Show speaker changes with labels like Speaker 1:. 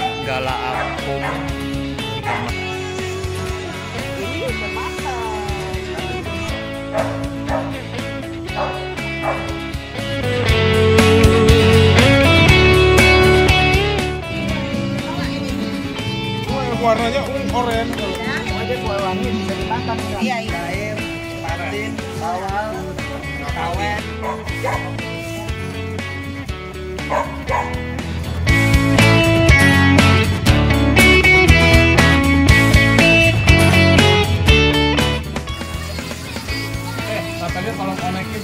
Speaker 1: vakum
Speaker 2: Ini udah matang.
Speaker 1: warnanya oranye
Speaker 3: Aja kue wangi bisa dimakan ya.
Speaker 2: Iya, iya.
Speaker 3: Jahe, patin, bawang, kawet. Tapi kalau koneknya